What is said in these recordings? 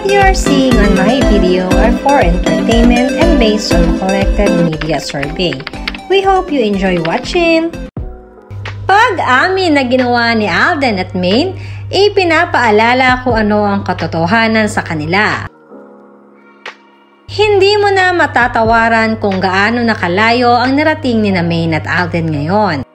What you are seeing on my video are for entertainment and based on collected media survey. We hope you enjoy watching! Pag-amin na ginawa ni Alden at Maine, ipinapaalala ko ano ang katotohanan sa kanila. Hindi mo na matatawaran kung gaano nakalayo ang narating ni na Maine at Alden ngayon.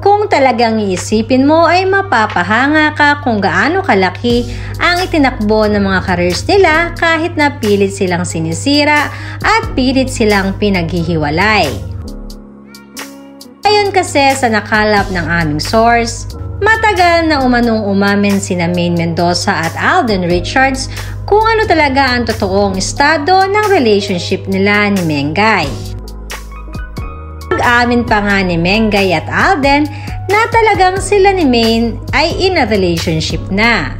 Kung talagang iisipin mo ay mapapahanga ka kung gaano kalaki ang itinakbo ng mga careers nila kahit na pilit silang sinisira at pilit silang pinaghihiwalay. Ayon kasi sa nakalap ng aming source, matagal na umanong umamin sina Maine Mendoza at Alden Richards kung ano talaga ang totoong estado ng relationship nila ni Mengay. Pag-amin pa nga ni Mengay at Alden na talagang sila ni Maine ay in a relationship na.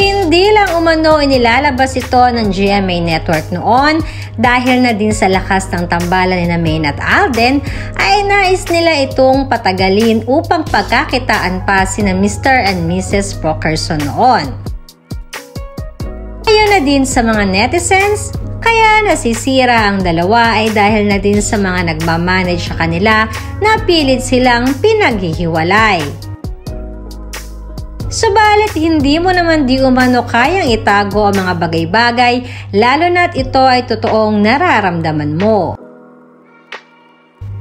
Hindi lang umano inilalabas ito ng GMA Network noon dahil na din sa lakas ng tambalan ni Maine at Alden ay nais nila itong patagalin upang pagkakitaan pa sina Mr. and Mrs. Prockerson noon. Ayon na din sa mga netizens, kaya nasisira ang dalawa ay dahil na din sa mga nagmamanage sa kanila na pilit silang pinaghihiwalay. Subalit hindi mo naman di umano kayang itago ang mga bagay-bagay lalo na't ito ay totoong nararamdaman mo.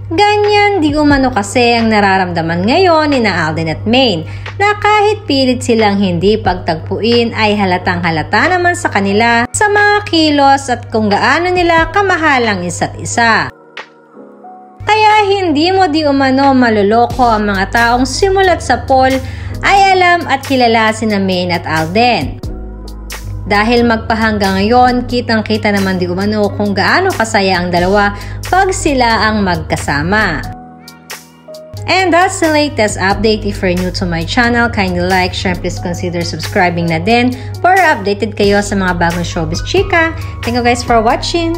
Ganyan di umano kasi ang nararamdaman ngayon ni na Alden at Maine na kahit pilit silang hindi pagtagpuin ay halatang halata naman sa kanila sa mga kilos at kung gaano nila kamahalang isa't isa. Kaya hindi mo di umano maloloko ang mga taong simulat sa poll ay alam at kilala si na Maine at Alden. Dahil magpahanggang ngayon, kitang-kita naman di umano kung gaano kasaya ang dalawa pag sila ang magkasama. And that's the latest update. If you're new to my channel, kindly like, share, please consider subscribing na din para updated kayo sa mga bagong showbiz chika. Thank you guys for watching!